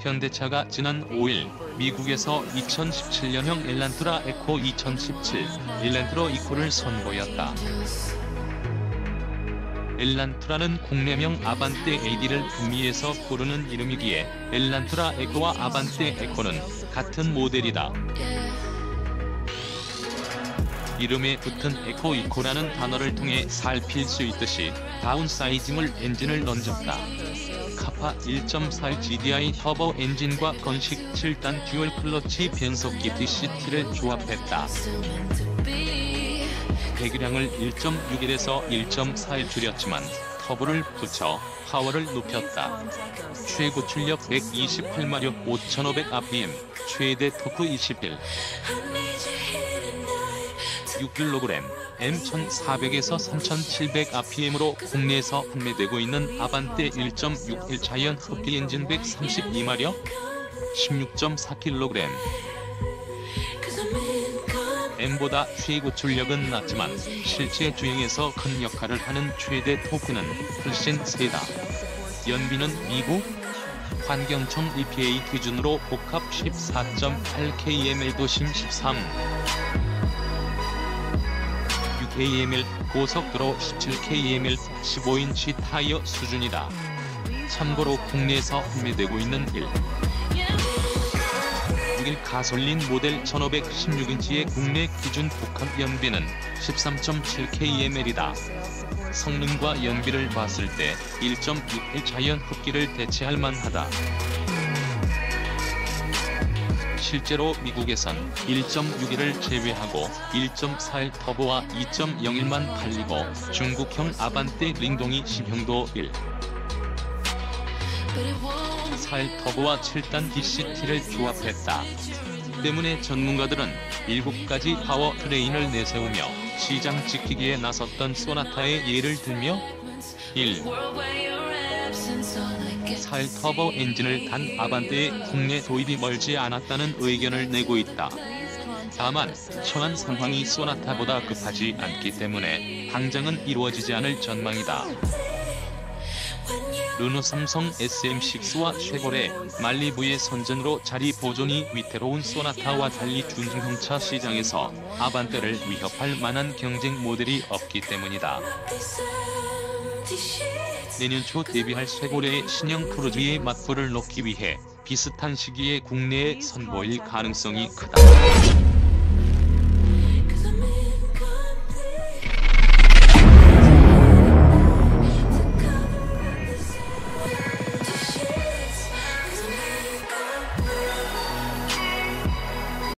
현대차가 지난 5일 미국에서 2017년형 엘란트라 에코 2017 Elantra Eco를 선보였다. 엘란트라는 국내명 아반떼 AD를 북미에서 부르는 이름이기에 엘란트라 에코와 아반떼 에코는 같은 모델이다. 이름에 붙은 에코 Eco라는 단어를 통해 살필 수 있듯이 다운사이징 엔진을 얹었다. 카파 1.4 GDI 터보 엔진과 건식 7단 듀얼 클러치 변속기 DCT를 조합했다. 배기량을 1.6L에서 1.4L 줄였지만 터보를 붙여 파워를 높였다. 최고 출력 128마력 5500rpm, 최대 토크 21.6kg.m 1400에서 3700rpm으로 국내에서 판매되고 있는 아반떼 1.6L 자연 흡기 엔진 132마력, 16.4kg. M보다 최고 출력은 낮지만 실제 주행에서 큰 역할을 하는 최대 토크는 훨씬 세다. 연비는 미국 환경청 EPA 기준으로 복합 14.8kml 도심 13 6kml 고속도로 17kml 15인치 타이어 수준이다. 참고로 국내에서 판매되고 있는 1. 6일 가솔린 모델 1516인치의 국내 기준 복합 연비는 13.7kml이다. 성능과 연비를 봤을 때 1.61 자연 흡기를 대체할 만하다. 실제로 미국에선 1.61을 제외하고 1.41 터보와 2.01만 팔리고 중국형 아반떼 링동이 신형도 1. 4L 터보와 7단 DCT를 조합했다. 때문에 전문가들은 7가지 power train을 내세우며 시장 지키기에 나섰던 소나타의 예를 들며 1.4L 터보 엔진을 단 아반떼의 국내 도입이 멀지 않았다는 의견을 내고 있다. 다만 처한 상황이 소나타보다 급하지 않기 때문에 당장은 이루어지지 않을 전망이다. 르노 삼성 SM6와 쉐보레, 말리부의 선전으로 자리 보존이 위태로운 소나타와 달리 준중형차 시장에서 아반떼를 위협할 만한 경쟁 모델이 없기 때문이다. 내년 초 데뷔할 쉐보레의 신형 크루즈에 맞불을 놓기 위해 비슷한 시기에 국내에 선보일 가능성이 크다.